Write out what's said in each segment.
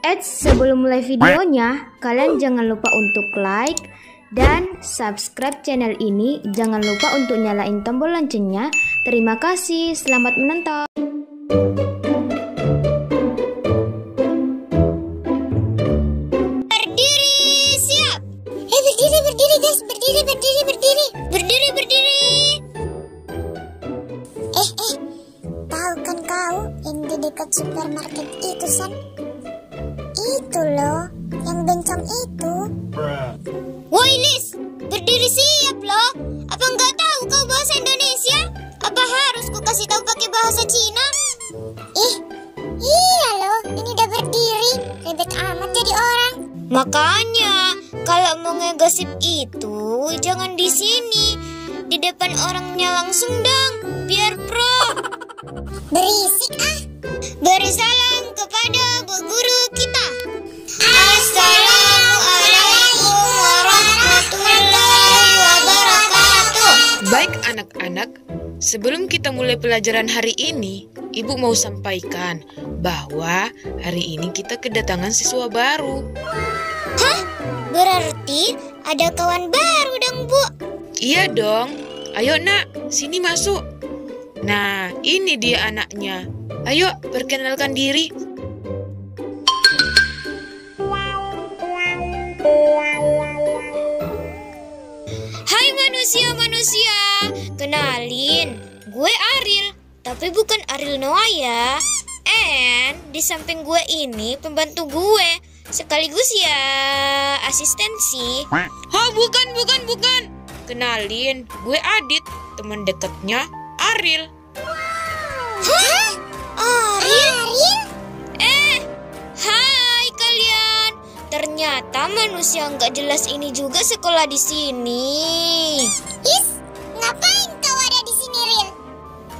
Eits, sebelum mulai videonya, kalian jangan lupa untuk like dan subscribe channel ini. Jangan lupa untuk nyalain tombol loncengnya. Terima kasih, selamat menonton. Supermarket itu, San? Itu loh, yang bencong itu. Woi, Lis. Berdiri siap loh. Apa nggak tahu kau bahasa Indonesia? Apa harus ku kasih tahu pakai bahasa Cina? Ih, iya loh. Ini udah berdiri. Ribet amat jadi orang. Makanya, kalau mau ngegosip itu jangan di sini. Di depan orangnya langsung dong, biar pro. Berisik anak-anak, sebelum kita mulai pelajaran hari ini, Ibu mau sampaikan bahwa hari ini kita kedatangan siswa baru. Hah? Berarti ada kawan baru dong, Bu. Iya dong. Ayo nak, sini masuk. Nah, ini dia anaknya. Ayo, perkenalkan diri. Manusia-manusia, kenalin, gue Aril, tapi bukan Aril Noah ya. And di samping gue ini pembantu gue, sekaligus ya asistensi. Oh, bukan, bukan, bukan. Kenalin, gue Adit, teman dekatnya Aril. Ternyata manusia nggak jelas ini juga sekolah di sini. Is, ngapain kau ada di sini, Ril?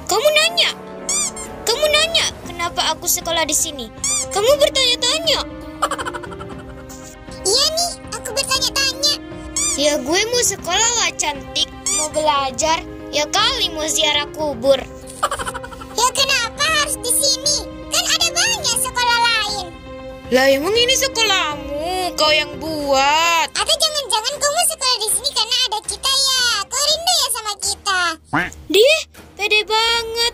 Kamu nanya? Kamu nanya kenapa aku sekolah di sini? Kamu bertanya-tanya? Iya nih, aku bertanya-tanya. Ya gue mau sekolah lah cantik, mau belajar. Ya kali mau ziarah kubur. Ya kenapa harus di sini? Kan ada banyak sekolah lain. Lah emang ini sekolahmu, kau yang buat. Atau jangan-jangan kamu sekolah di sini karena ada kita ya? Kau rindu ya sama kita? Dih, pede banget.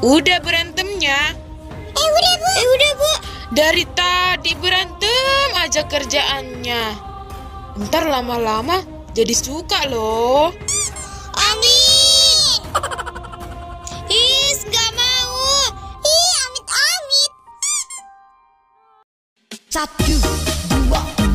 Udah berantemnya. Eh udah bu. Eh udah bu. Dari tadi berantem aja kerjaannya. Ntar lama-lama jadi suka loh. Amin. Is, gak mau. Ih, amit-amit. Satu, dua,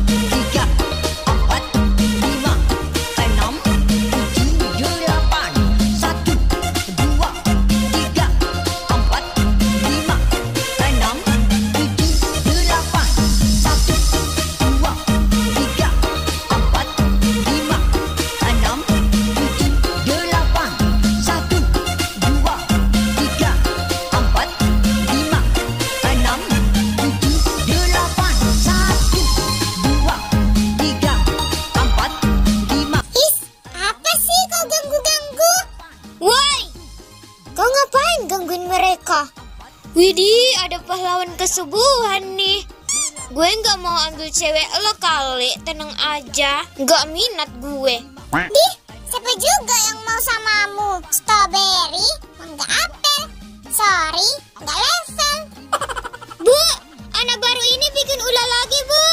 kesubuhan nih. Gue nggak mau ambil cewek lo kali, tenang aja. Nggak minat gue. Dih, siapa juga yang mau samamu? Strawberry? Mangga apel? Sorry, nggak level. Bu, anak baru ini bikin ulah lagi, Bu.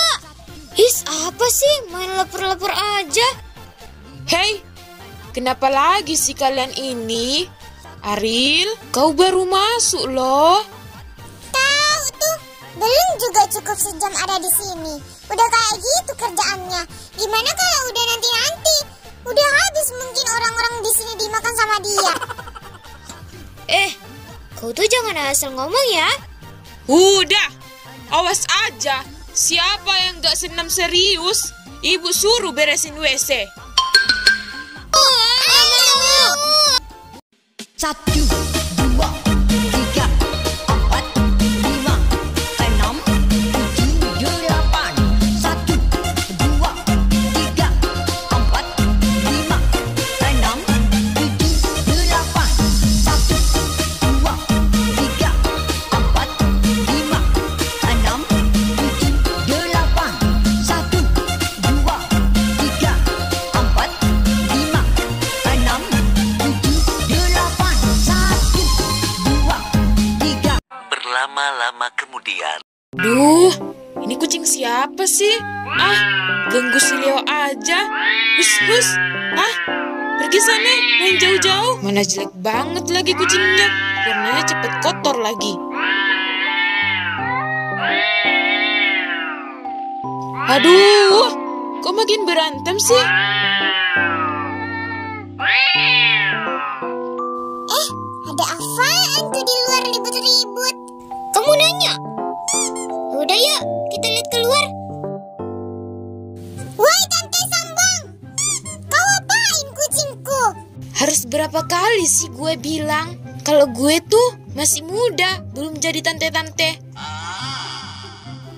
Is, apa sih? Main lepur-lepur aja. Hei, kenapa lagi sih kalian ini? Aril, kau baru masuk loh. Belum juga cukup sejam ada di sini. Udah kayak gitu kerjaannya. Gimana kalau udah nanti-nanti? Udah habis mungkin orang-orang di sini dimakan sama dia. eh, kau tuh jangan asal ngomong ya. Udah, awas aja. Siapa yang gak senam serius, ibu suruh beresin WC. Satu, siapa sih? Ah, ganggu si Leo aja. Hus, hus. Ah, pergi sana, main jauh-jauh. Mana jelek banget lagi kucingnya. Warnanya cepet kotor lagi. Aduh, kok makin berantem sih? Eh, ada apaan tuh di luar Harus berapa kali sih gue bilang kalau gue tuh masih muda, belum jadi tante-tante.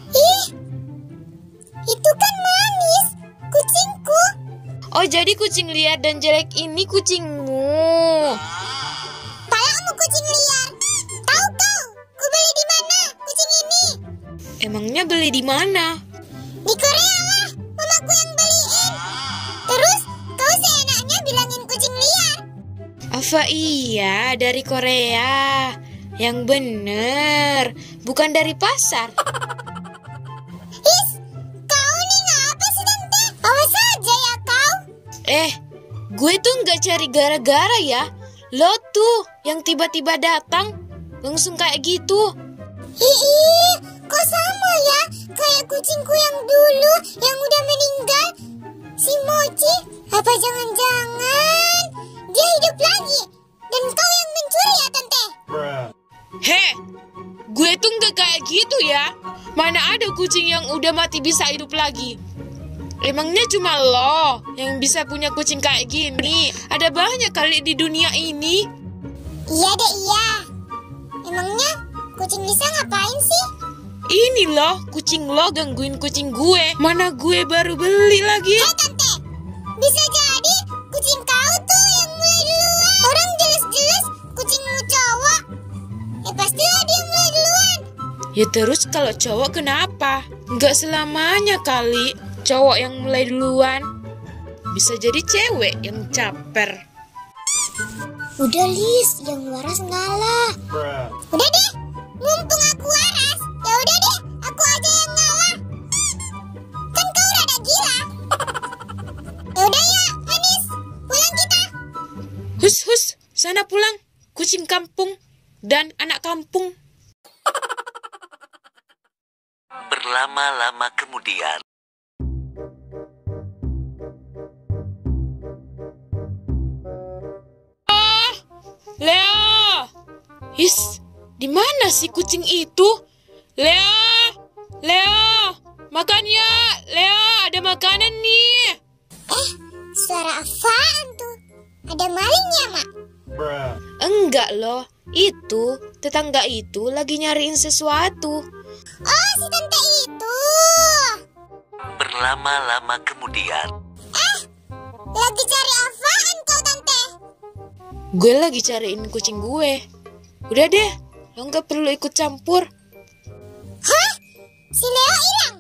Ih, itu kan manis, kucingku. Oh, jadi kucing liar dan jelek ini kucingmu. Palamu kucing liar. Tahu kau, ku beli di mana kucing ini? Emangnya beli di mana? Di Korea Apa iya dari Korea? Yang bener, bukan dari pasar. Is, kau nih ngapa sih tante? Awas aja ya kau. Eh, gue tuh nggak cari gara-gara ya. Lo tuh yang tiba-tiba datang langsung kayak gitu. Ih, kok sama ya? Kayak kucingku yang dulu, yang udah meninggal. Si Mochi, apa jangan-jangan dia hidup lagi? Dan kau yang mencuri ya, Tante? He, gue tuh nggak kayak gitu ya. Mana ada kucing yang udah mati bisa hidup lagi? Emangnya cuma lo yang bisa punya kucing kayak gini? Ada banyak kali di dunia ini. Iya deh, iya. Emangnya kucing bisa ngapain sih? Ini loh, kucing lo gangguin kucing gue. Mana gue baru beli lagi? Hei, Tante. Bisa jadi Ya terus kalau cowok kenapa? Nggak selamanya kali cowok yang mulai duluan. Bisa jadi cewek yang caper. Udah Lis, yang waras ngalah. Udah deh, mumpung aku waras, ya udah deh, aku aja yang ngalah. Kan kau rada gila. ya udah ya, Anis, pulang kita. Hus hus, sana pulang. Kucing kampung dan anak kampung. Berlama-lama kemudian. Leo! His, di mana sih kucing itu? Leo! Leo! Makan ya! Leo, ada makanan nih! Eh, suara apaan tuh? Ada maling ya, Mak? Enggak loh, itu tetangga itu lagi nyariin sesuatu. Oh, si tante itu. Berlama-lama kemudian. Lagi cari apaan kau, Tante? Gue lagi cariin kucing gue. Udah deh, lo nggak perlu ikut campur. Hah? Si Leo hilang?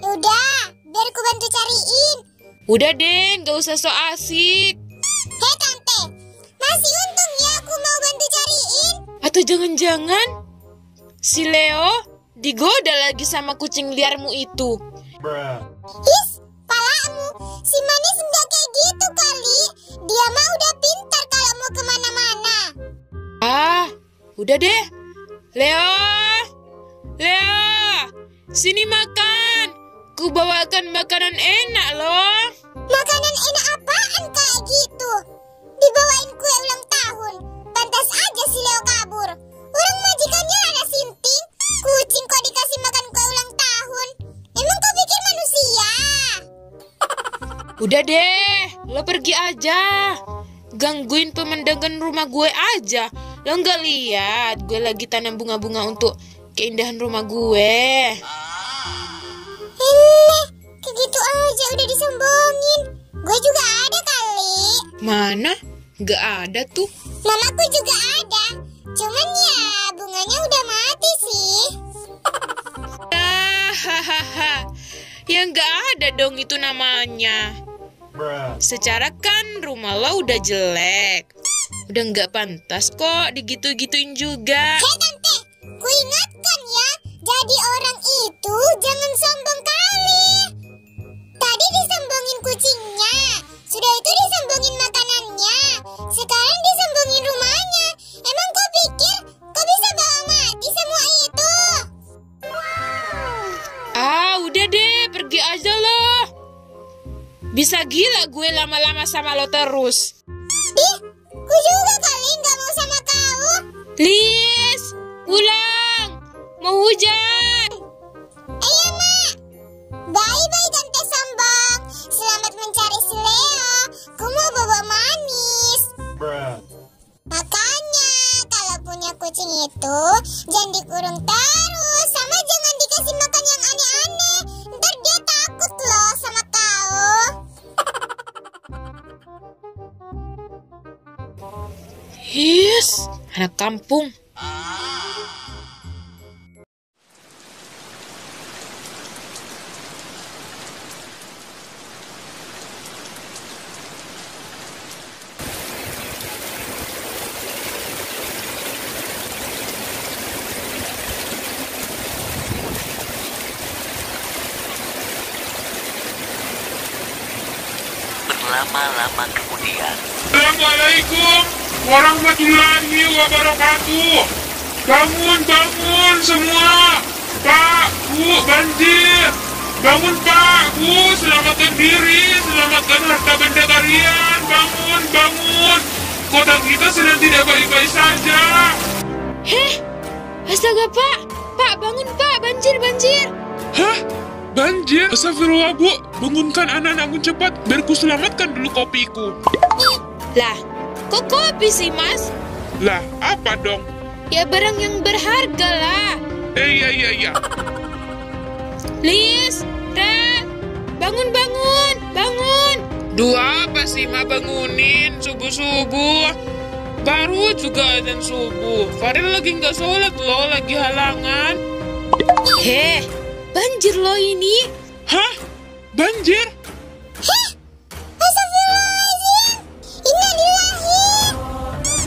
Yaudah, biar ku bantu cariin. Udah deh, nggak usah so asik. Hei, Tante. Masih untung ya aku mau bantu cariin. Atau jangan-jangan si Leo digoda lagi sama kucing liarmu itu. His, palamu. Si manis nggak kayak gitu kali. Dia mah udah pintar kalau mau ke mana-mana. Ah, udah deh. Leo, Leo, sini makan. Ku bawakan makanan enak loh. Makanan enak apaan kayak gitu? Dibawain kue ulang tahun. Pantas aja si Leo kabur. Kucing kok dikasih makan kue ulang tahun. Emang kau pikir manusia? Udah deh, lo pergi aja. Gangguin pemandangan rumah gue aja. Lo nggak lihat gue lagi tanam bunga-bunga untuk keindahan rumah gue. Eh, kayak gitu aja udah disombongin. Gue juga ada kali. Mana? Nggak ada tuh. Mamaku juga ada. Cuman ya bunganya udah mati sih. Ah, hahaha. Ya nggak ada dong itu namanya. Secara kan rumah lo udah jelek. Udah nggak pantas kok digitu-gituin juga. Hei tante, ku ingatkan ya, Jadi orang itu jangan sombong kali. Tadi disombongin kucingnya. Sudah itu disombongin makanannya. Pergi aja lo. Bisa gila gue lama-lama sama lo terus. Ih, ku juga kali nggak mau sama kau. Lis, pulang. Mau hujan. Iya, Mak. Bye-bye Tante Sombong. Selamat mencari si Leo. Ku mau bawa manis. Makanya, kalau punya kucing itu, jangan dikurung terus. Yes, anak kampung. Berlama-lama kemudian, Assalamualaikum warahmatullahi wabarakatuh. Bangun, bangun semua. Pak, Bu, banjir. Bangun Pak, Bu, selamatkan diri, selamatkan harta benda kalian. Bangun, bangun. Kota kita sedang tidak baik-baik saja. Heh, astaga pak. Pak, bangun pak, banjir, banjir. Hah? Banjir? Astagfirullah, Bu. Bangunkan anak-anakmu cepat, biar ku selamatkan dulu kopiku. Lah, kok kopi sih mas? Lah, apa dong? Ya barang yang berharga lah. Eh, iya, iya, iya. Lis, Ren, bangun, bangun, bangun. Dua apa sih ma bangunin subuh-subuh? Baru juga dan subuh. Farel lagi nggak sholat loh, lagi halangan. Heh, banjir loh ini. Hah? Banjir?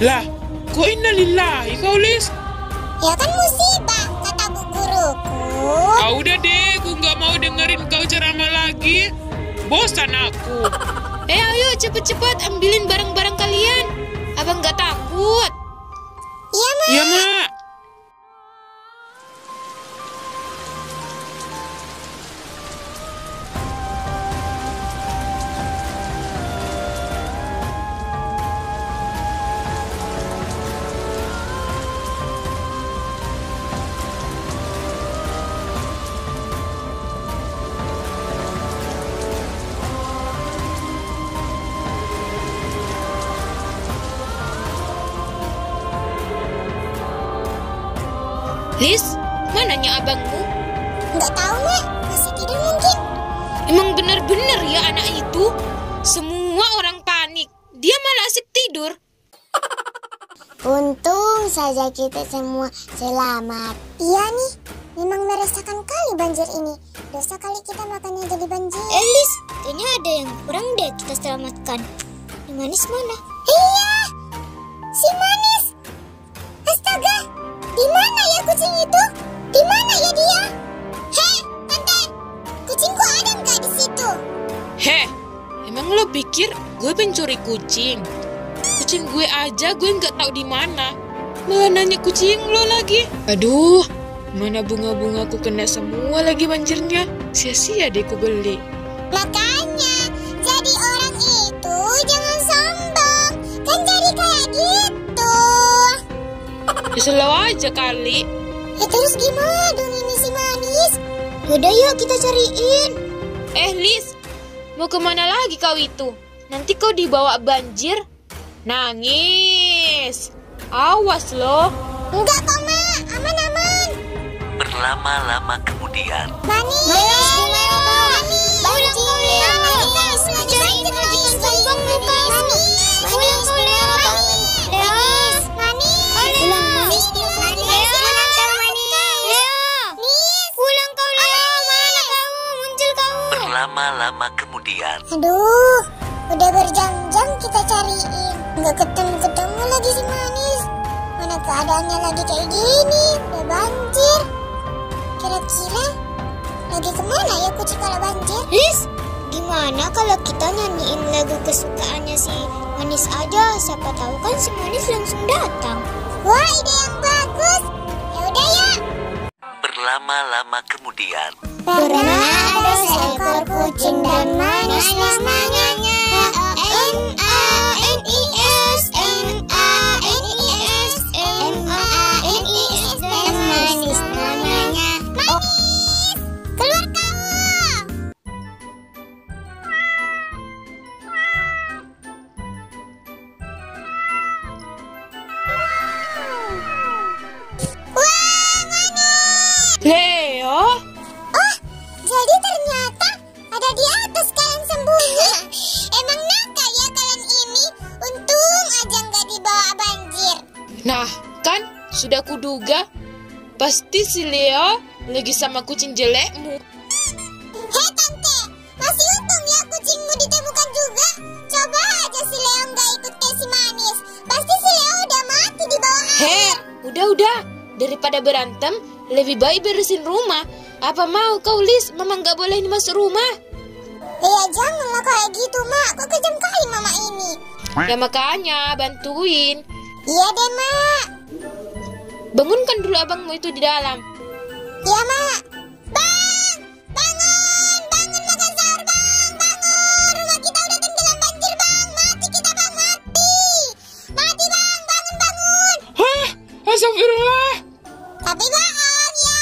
Lah, kok innalillahi kau Lis? Ya kan musibah, kata bu guruku. Ah, udah deh, gue nggak mau dengerin kau ceramah lagi. Bosan aku. Eh ayo cepet-cepet ambilin barang-barang kalian. Abang nggak takut. Lis, mananya abangmu? Nggak tahu, Mak. Masih tidur mungkin. Emang bener-bener ya anak itu? Semua orang panik. Dia malah asik tidur. Untung saja kita semua selamat. Iya nih, memang meresahkan kali banjir ini. Dosa kali kita makannya jadi banjir. Elis, kayaknya ada yang kurang deh kita selamatkan. Si Manis mana? Iya, pencuri kucing? Kucing gue aja gue nggak tahu di mana. Malah nanya kucing lo lagi. Aduh, mana bunga-bungaku kena semua lagi banjirnya. Sia-sia deh ku beli. Makanya, jadi orang itu jangan sombong. Kan jadi kayak gitu. Ya selalu aja kali. Ya terus gimana dong ini si manis? Udah yuk kita cariin. Eh Lis, mau ke mana lagi kau itu? Nanti kau dibawa banjir? Nangis. Awas loh. Enggak kok, Ma. Aman-aman. berlama-lama kemudian, kau. berlama-lama kemudian, Aduh, udah berjam-jam kita cariin. Nggak ketemu-ketemu lagi si Manis. Mana keadaannya lagi kayak gini, udah banjir. Kira-kira lagi ke mana ya kucing kalau banjir? Lis, gimana kalau kita nyanyiin lagu kesukaannya si Manis aja? Siapa tahu kan si Manis langsung datang. Wah, ide yang bagus. Ya udah ya. Berlama-lama kemudian. Pernah ada seekor kucing dan manis namanya kuduga. Pasti si Leo lagi sama kucing jelekmu. Hei tante, masih untung ya kucingmu ditemukan juga. Coba aja si Leo nggak ikut kayak si manis. Pasti si Leo udah mati di bawah air. He, udah-udah. Daripada berantem, lebih baik beresin rumah. Apa mau kau, Lis? Mama nggak boleh ini masuk rumah. Ya janganlah kayak gitu, Mak. Kok kejam kali mama ini. Ya makanya, bantuin. Iya deh, Mak. Bangunkan dulu abangmu itu di dalam. Iya, Mak. Bang! Bangun! Bangun makan sahur, Bang! Bangun! Rumah kita udah tenggelam banjir, Bang! Mati kita, Bang! Mati! Mati, Bang! Bangun, bangun! Hah? Astagfirullah. Tapi bohong, ya!